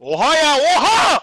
Oha ya oha!